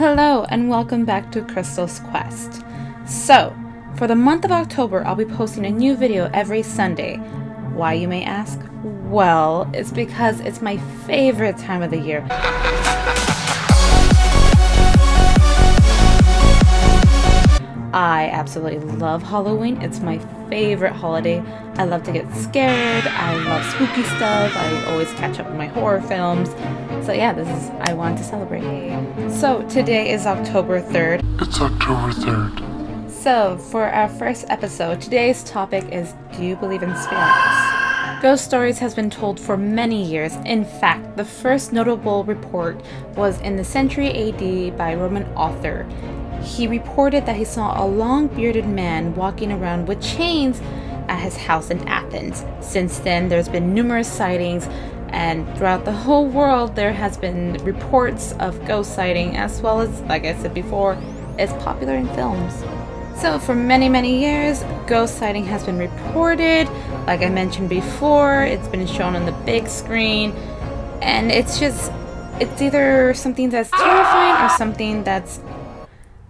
Hello, and welcome back to Crystal's Quest. So, for the month of October, I'll be posting a new video every Sunday. Why, you may ask? Well, it's because it's my favorite time of the year. I absolutely love Halloween. It's my favorite holiday. I love to get scared. I love spooky stuff. I always catch up with my horror films. So yeah, this is I want to celebrate. So today is October 3rd. It's October 3rd. So for our first episode, today's topic is do you believe in spirits? Ghost stories has been told for many years. In fact, the first notable report was in the century AD by Roman author he reported that he saw a long bearded man walking around with chains at his house in Athens. Since then, there's been numerous sightings, and throughout the whole world, there has been reports of ghost sighting, as well as, like I said before, it's popular in films. So, for many, many years, ghost sighting has been reported. Like I mentioned before, it's been shown on the big screen, and it's just, it's either something that's terrifying or something that's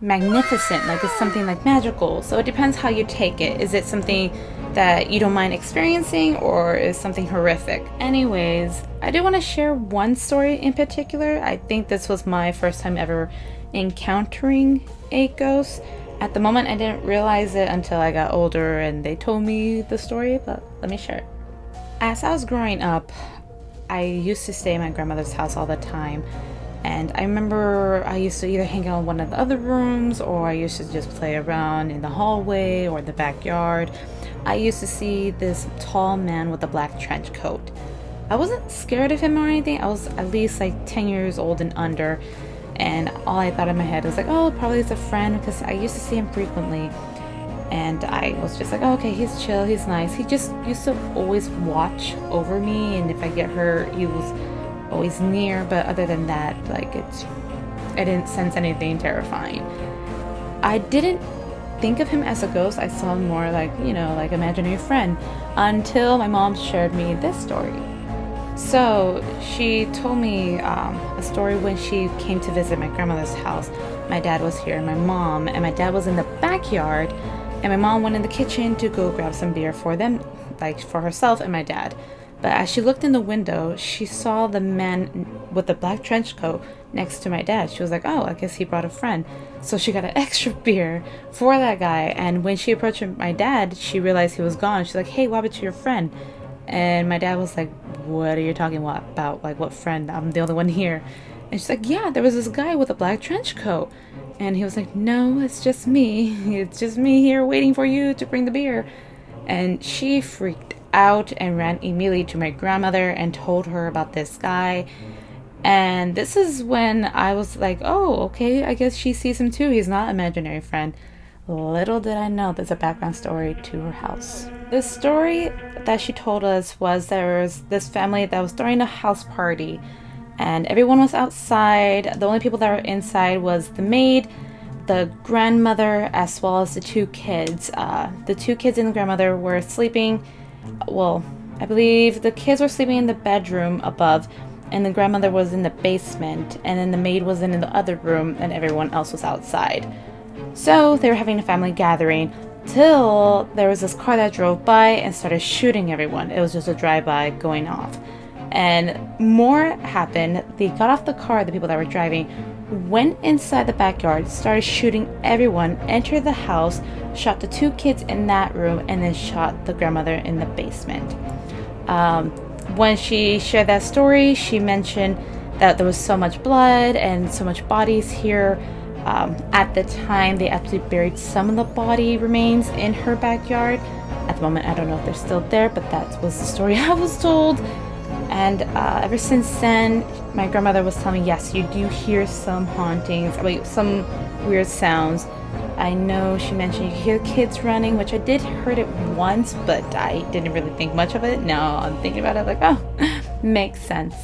magnificent, like it's something like magical. So it depends how you take it. Is it something that you don't mind experiencing or is something horrific? Anyways, I do want to share one story in particular. I think this was my first time ever encountering a ghost. At the moment, I didn't realize it until I got older and they told me the story, but let me share it. As I was growing up, I used to stay in my grandmother's house all the time and I remember I used to either hang out in one of the other rooms or I used to just play around in the hallway or the backyard. I used to see this tall man with a black trench coat. I wasn't scared of him or anything. I was at least like 10 years old and under. And all I thought in my head was like, oh, probably it's a friend because I used to see him frequently. And I was just like, oh, okay, he's chill, he's nice. He just used to always watch over me. And if I get hurt, he was always near, but other than that, like it's I didn't sense anything terrifying. I didn't think of him as a ghost. I saw him more like, you know, like imaginary friend until my mom shared me this story. So she told me um, a story when she came to visit my grandmother's house. My dad was here and my mom, and my dad was in the backyard, and my mom went in the kitchen to go grab some beer for them, like for herself and my dad. But as she looked in the window, she saw the man with the black trench coat next to my dad. She was like, oh, I guess he brought a friend. So she got an extra beer for that guy. And when she approached my dad, she realized he was gone. She's like, hey, what happened to your friend? And my dad was like, what are you talking about? Like, what friend? I'm the only one here. And she's like, yeah, there was this guy with a black trench coat. And he was like, no, it's just me. It's just me here waiting for you to bring the beer. And she freaked out and ran immediately to my grandmother and told her about this guy. And this is when I was like, oh, okay, I guess she sees him too. He's not imaginary friend. Little did I know there's a background story to her house. The story that she told us was there was this family that was throwing a house party and everyone was outside. The only people that were inside was the maid, the grandmother, as well as the two kids. Uh, the two kids and the grandmother were sleeping well, I believe the kids were sleeping in the bedroom above, and the grandmother was in the basement, and then the maid was in the other room, and everyone else was outside. So they were having a family gathering till there was this car that drove by and started shooting everyone. It was just a drive-by going off. And more happened. They got off the car, the people that were driving, went inside the backyard, started shooting everyone, entered the house, shot the two kids in that room, and then shot the grandmother in the basement. Um, when she shared that story, she mentioned that there was so much blood and so much bodies here. Um, at the time, they actually buried some of the body remains in her backyard. At the moment, I don't know if they're still there, but that was the story I was told. And uh, ever since then, my grandmother was telling me, yes, you do hear some hauntings, like some weird sounds. I know she mentioned you hear kids running, which I did heard it once, but I didn't really think much of it. Now I'm thinking about it, like, oh, makes sense.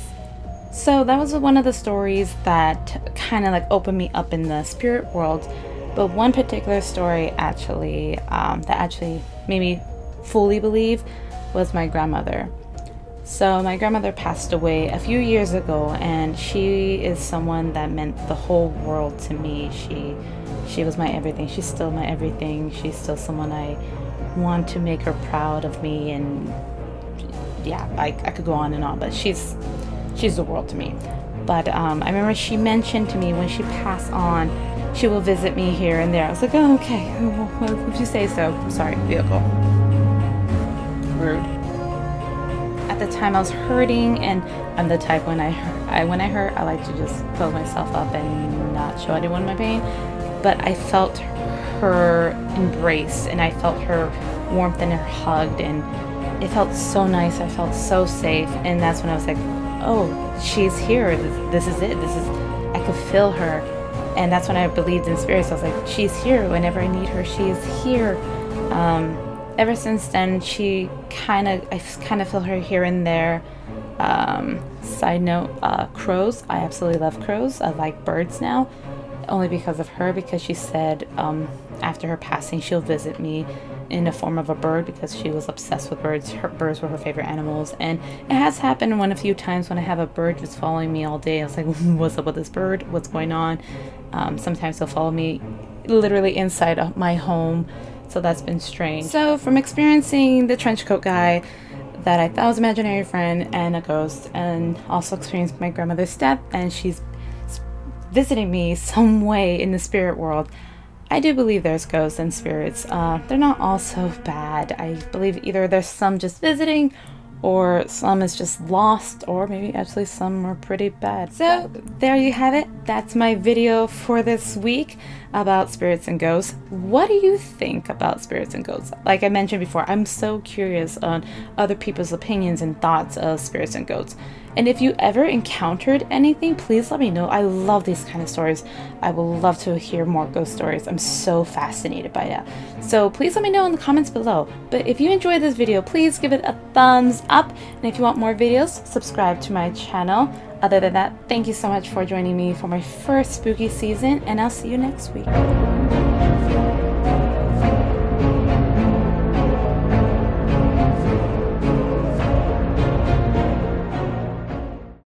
So that was one of the stories that kind of like opened me up in the spirit world. But one particular story actually um, that actually made me fully believe was my grandmother. So, my grandmother passed away a few years ago, and she is someone that meant the whole world to me. She, she was my everything. She's still my everything. She's still someone I want to make her proud of me, and yeah, I, I could go on and on, but she's, she's the world to me. But um, I remember she mentioned to me when she passed on, she will visit me here and there. I was like, oh, okay, if you say so. Sorry, vehicle. Rude at the time I was hurting and I'm the type when I, I when I hurt I like to just close myself up and not show anyone my pain. But I felt her embrace and I felt her warmth and her hug and it felt so nice I felt so safe. And that's when I was like oh she's here. This, this is it. This is I could feel her. And that's when I believed in spirits. I was like she's here. Whenever I need her she is here. Um, ever since then, she kind of, I kind of feel her here and there. Um, side note, uh, crows. I absolutely love crows. I like birds now, only because of her, because she said um, after her passing, she'll visit me in the form of a bird because she was obsessed with birds. Her birds were her favorite animals, and it has happened one a few times when I have a bird just following me all day. I was like, "What's up with this bird? What's going on?" Um, sometimes they'll follow me literally inside my home so that's been strange. So, from experiencing the trench coat guy that I thought was imaginary friend and a ghost, and also experienced my grandmother's death, and she's visiting me some way in the spirit world. I do believe there's ghosts and spirits. Uh, they're not all so bad. I believe either there's some just visiting or some is just lost, or maybe actually some are pretty bad. So, there you have it. That's my video for this week about spirits and ghosts. What do you think about spirits and ghosts? Like I mentioned before, I'm so curious on other people's opinions and thoughts of spirits and ghosts. And if you ever encountered anything, please let me know. I love these kind of stories. I will love to hear more ghost stories. I'm so fascinated by that. So please let me know in the comments below. But if you enjoyed this video, please give it a thumbs up. And if you want more videos, subscribe to my channel. Other than that, thank you so much for joining me for my first spooky season, and I'll see you next week.